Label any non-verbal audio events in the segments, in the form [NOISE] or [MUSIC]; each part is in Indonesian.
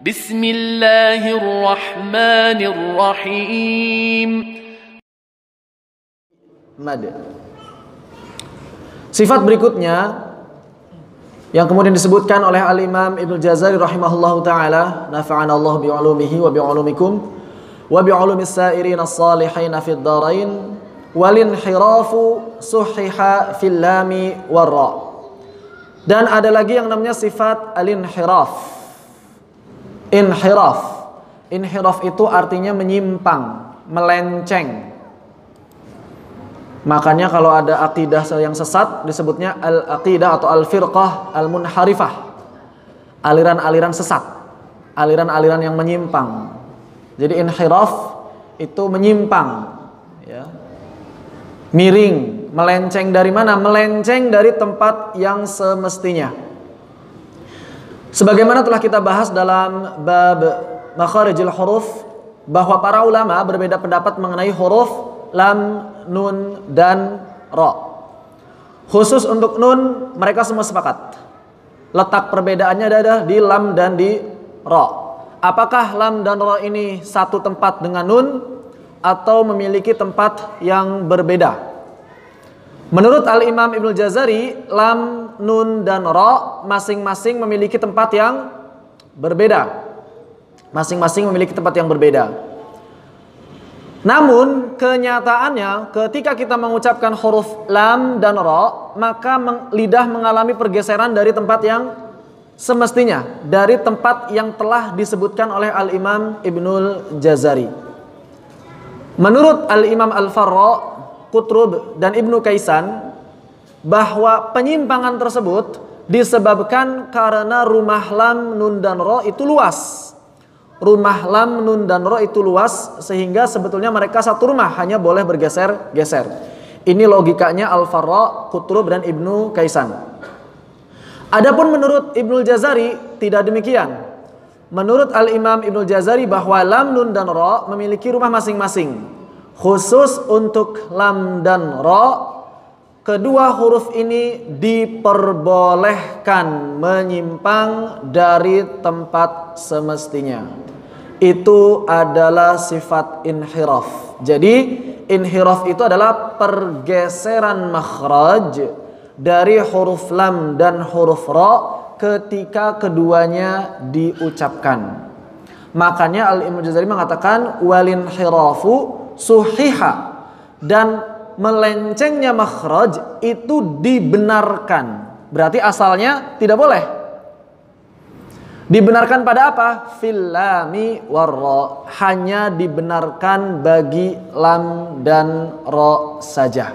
بسم الله الرحمن الرحيم mad. Sifat berikutnya yang kemudian disebutkan oleh Al-Imam Ibnu Jazari rahimahullahu taala, nafa'ana Allah bi ulumihi wa bi ulumikum wa bi ulumis sa'irin as-salihin fid dharain wal inhirafu suhiha fil lami war ra. Dan ada lagi yang namanya sifat al-inhiraf. Inhiraf. Inhiraf itu artinya menyimpang, melenceng. Makanya kalau ada akidah yang sesat disebutnya al-aqidah atau al-firqah al-munharifah. Aliran-aliran sesat. Aliran-aliran yang menyimpang. Jadi inhiraf itu menyimpang ya. Miring, melenceng dari mana? Melenceng dari tempat yang semestinya. Sebagaimana telah kita bahas dalam bab makharijul huruf bahwa para ulama berbeda pendapat mengenai huruf lam, nun, dan ro. Khusus untuk nun, mereka semua sepakat. Letak perbedaannya ada di lam dan di ro. Apakah lam dan ro ini satu tempat dengan nun atau memiliki tempat yang berbeda? Menurut Al-Imam Ibnu Jazari, lam, nun, dan ro masing-masing memiliki tempat yang berbeda. Masing-masing memiliki tempat yang berbeda. Namun kenyataannya ketika kita mengucapkan huruf lam dan ro, maka lidah mengalami pergeseran dari tempat yang semestinya, dari tempat yang telah disebutkan oleh Al-Imam Ibnul Jazari. Menurut Al-Imam Al-Farra, Kutrub dan Ibnu Kaisan bahwa penyimpangan tersebut disebabkan karena rumah lam nun dan ro itu luas rumah lam nun dan ro itu luas sehingga sebetulnya mereka satu rumah hanya boleh bergeser-geser. Ini logikanya Al-Farra, Kutrub dan Ibnu Kaisan. Adapun menurut Ibnu Jazari tidak demikian. Menurut Al-Imam Ibnu Jazari bahwa lam nun dan ro memiliki rumah masing-masing. Khusus untuk lam dan ro kedua huruf ini diperbolehkan menyimpang dari tempat semestinya itu adalah sifat inhiraf. Jadi inhiraf itu adalah pergeseran makhraj dari huruf lam dan huruf ra ketika keduanya diucapkan. Makanya Al-Imam Jazari mengatakan walin hirafu suhiha dan melencengnya makhraj itu dibenarkan. Berarti asalnya tidak boleh Dibenarkan pada apa? Filami warro. Hanya dibenarkan bagi lam dan ro saja.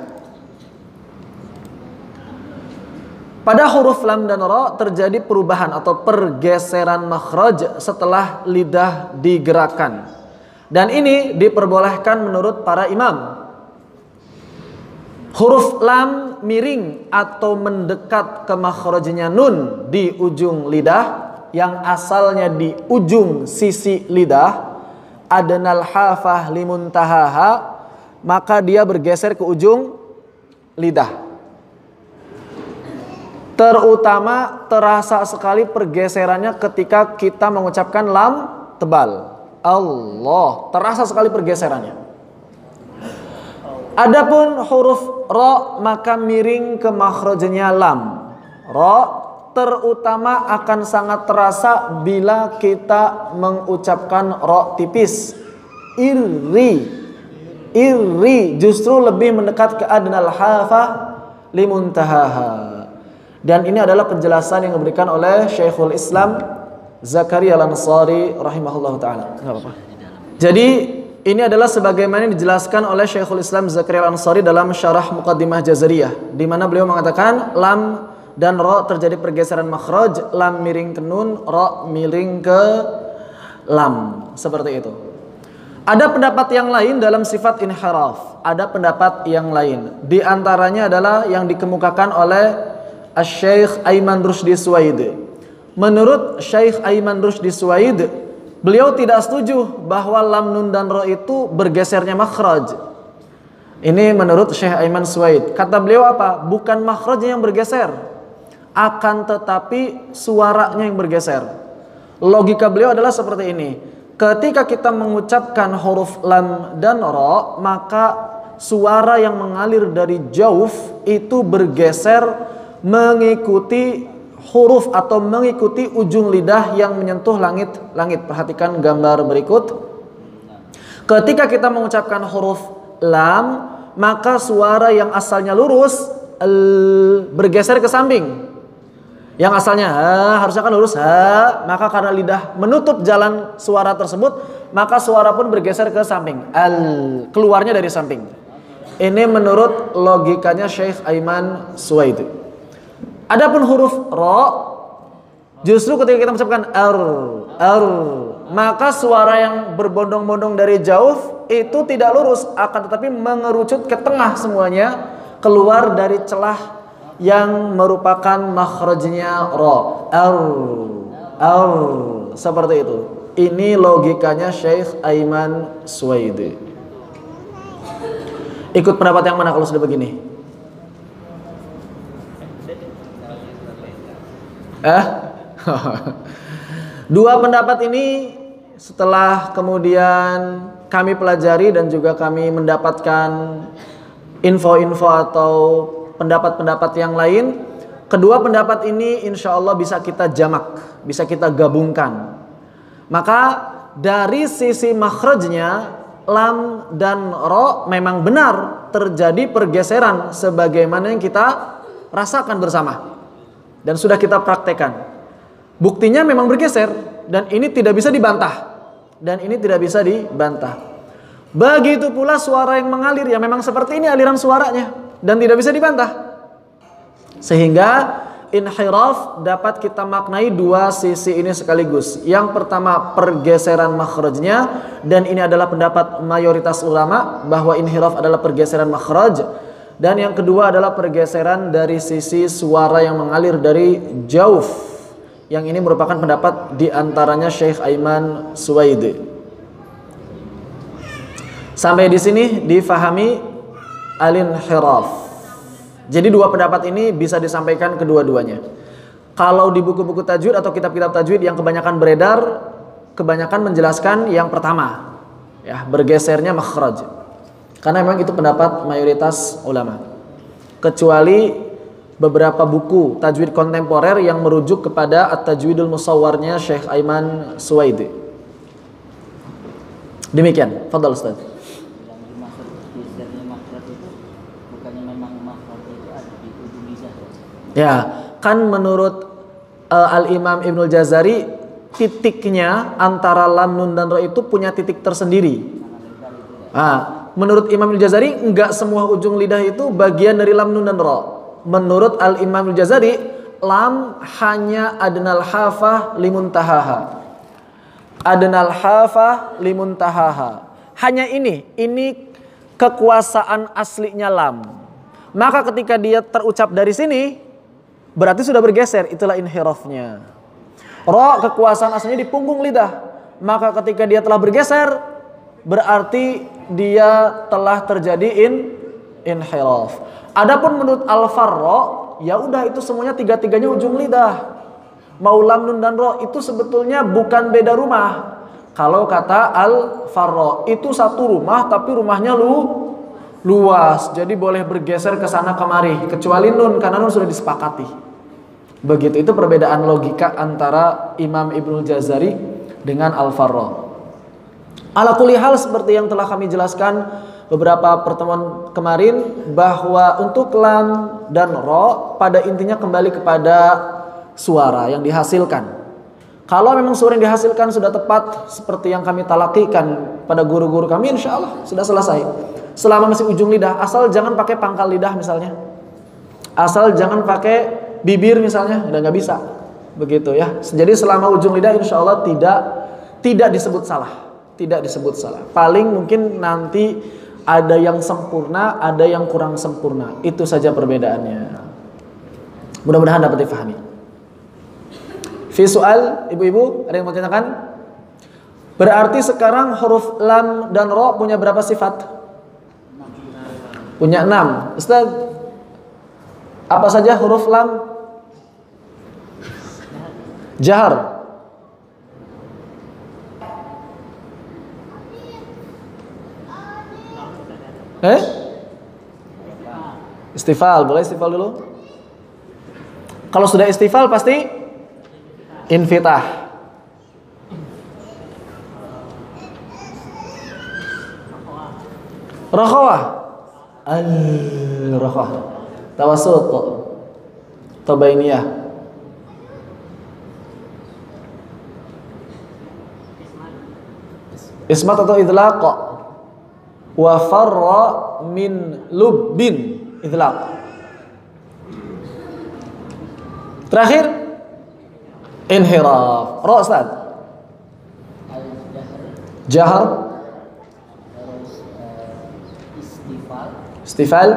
Pada huruf lam dan ro terjadi perubahan atau pergeseran makhraj setelah lidah digerakkan. Dan ini diperbolehkan menurut para imam. Huruf lam miring atau mendekat ke makhrajnya nun di ujung lidah yang asalnya di ujung sisi lidah adnal hafah limuntahaha maka dia bergeser ke ujung lidah. Terutama terasa sekali pergeserannya ketika kita mengucapkan lam tebal. Allah terasa sekali pergeserannya adapun huruf ro maka miring ke makhrajnya lam ro terutama akan sangat terasa bila kita mengucapkan ro tipis. Iri, iri justru lebih mendekat ke adnal hafa limuntahaha. Dan ini adalah penjelasan yang diberikan oleh Syekhul Islam Zakaria Al-Ansari rahimahullah taala. Jadi ini adalah sebagaimana dijelaskan oleh Syekhul Islam Zakaria Al-Ansari dalam Syarah Muqaddimah Jazariyah di mana beliau mengatakan lam dan ro terjadi pergeseran makhraj lam miring ke nun ro miring ke lam. Seperti itu. Ada pendapat yang lain dalam sifat inhiraf. Ada pendapat yang lain. Di antaranya adalah yang dikemukakan oleh Syekh Aiman Rusdi Suwaid menurut Syekh Aiman Rusdi Suwaid beliau tidak setuju bahwa lam nun dan ro itu bergesernya makhraj ini menurut Syekh Aiman Suwaid kata beliau apa bukan makhrajnya yang bergeser akan tetapi suaranya yang bergeser. Logika beliau adalah seperti ini. Ketika kita mengucapkan huruf lam dan ro, maka suara yang mengalir dari jauh itu bergeser mengikuti huruf atau mengikuti ujung lidah yang menyentuh langit-langit. Perhatikan gambar berikut. Ketika kita mengucapkan huruf lam, maka suara yang asalnya lurus bergeser ke samping. Yang asalnya ha, harusnya kan lurus ha, maka karena lidah menutup jalan suara tersebut, maka suara pun bergeser ke samping. Al keluarnya dari samping. Ini menurut logikanya Syekh Aiman Suwaid. Adapun huruf ro justru ketika kita mengucapkan r r maka suara yang berbondong-bondong dari jauh itu tidak lurus akan tetapi mengerucut ke tengah semuanya keluar dari celah yang merupakan makhrajnya ro r r seperti itu. Ini logikanya Syekh Aiman Suwaidi. Ikut pendapat yang mana kalau sudah begini eh [LAUGHS] dua pendapat ini setelah kemudian kami pelajari dan juga kami mendapatkan info-info atau pendapat-pendapat yang lain. Kedua pendapat ini insya Allah bisa kita jamak, bisa kita gabungkan. Maka dari sisi makhrajnya lam dan ro memang benar terjadi pergeseran sebagaimana yang kita rasakan bersama dan sudah kita praktekkan. Buktinya memang bergeser dan ini tidak bisa dibantah dan ini tidak bisa dibantah. Begitu pula suara yang mengalir ya memang seperti ini aliran suaranya dan tidak bisa dibantah. Sehingga inhiraf dapat kita maknai dua sisi ini sekaligus. Yang pertama pergeseran makhrajnya dan ini adalah pendapat mayoritas ulama bahwa inhiraf adalah pergeseran makhraj dan yang kedua adalah pergeseran dari sisi suara yang mengalir dari jauh. Yang ini merupakan pendapat di antaranya Syekh Aiman Suwaidi. Sampai di sini difahami al-inhiraf. Jadi dua pendapat ini bisa disampaikan kedua-duanya. Kalau di buku-buku tajwid atau kitab-kitab tajwid yang kebanyakan beredar, kebanyakan menjelaskan yang pertama, ya bergesernya makhraj. Karena memang itu pendapat mayoritas ulama. Kecuali beberapa buku tajwid kontemporer yang merujuk kepada At-Tajwidul Musawwarnya Syekh Aiman Suwaidi. Demikian, fadal Ustaz. Ya, kan menurut uh, Al Imam Ibnul Jazari titiknya antara lam nun dan ro itu punya titik tersendiri. Nah, menurut Imam Ibnul Jazari enggak semua ujung lidah itu bagian dari lam nun dan ro. Menurut Al Imam Ibnul Jazari lam hanya adnal hafah limuntahaha. Adnal hafah limuntahaha. Hanya ini, ini kekuasaan aslinya lam. Maka ketika dia terucap dari sini, berarti sudah bergeser, itulah inhirafnya. Ro kekuasaan aslinya di punggung lidah. Maka ketika dia telah bergeser, berarti dia telah terjadi in inhiraf. Adapun menurut Al-Farro, ya udah itu semuanya tiga-tiganya ujung lidah. Mau lam nun dan ro itu sebetulnya bukan beda rumah. Kalau kata Al-Farro, itu satu rumah tapi rumahnya lu luas. Jadi boleh bergeser ke sana kemari kecuali nun karena nun sudah disepakati. Begitu itu perbedaan logika antara Imam Ibnu Jazari dengan Al-Farra. Ala hal seperti yang telah kami jelaskan beberapa pertemuan kemarin bahwa untuk lam dan ro pada intinya kembali kepada suara yang dihasilkan. Kalau memang suara yang dihasilkan sudah tepat seperti yang kami talakikan pada guru-guru kami insya Allah sudah selesai. Selama masih ujung lidah asal jangan pakai pangkal lidah misalnya. Asal jangan pakai bibir misalnya udah nggak bisa. Begitu ya. Jadi selama ujung lidah insya Allah tidak tidak disebut salah tidak disebut salah paling mungkin nanti ada yang sempurna ada yang kurang sempurna itu saja perbedaannya mudah-mudahan dapat difahami visual ibu-ibu ada yang mau tanyakan berarti sekarang huruf lam dan ro punya berapa sifat Punya enam. Ustaz, apa saja huruf lam? Jahar. Eh? Istifal, boleh istifal dulu? Kalau sudah istifal pasti infitah. Rakhawah. Al-rakhawah. Tawassut. Tabainiyah. Ismat atau idlaq? Wa farra min lubbin. Idlaq. Terakhir. Inhiraf. Ra Ustaz. Jahar. Istifal.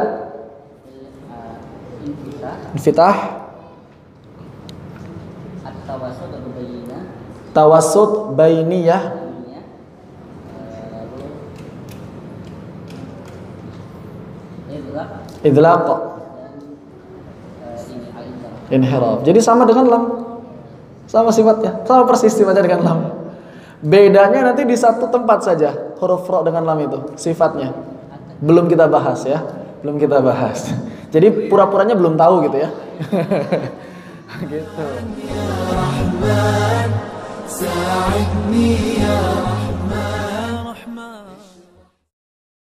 Infitah. At-tawassut bainiyah idlaqa inhiraf. Jadi sama dengan lam. Sama sifatnya. Sama persis sifatnya dengan lam. Bedanya nanti di satu tempat saja huruf ro dengan lam itu sifatnya. Belum kita bahas ya. Belum kita bahas. [LAUGHS] Jadi pura-puranya belum tahu gitu ya. [LAUGHS] Gitu.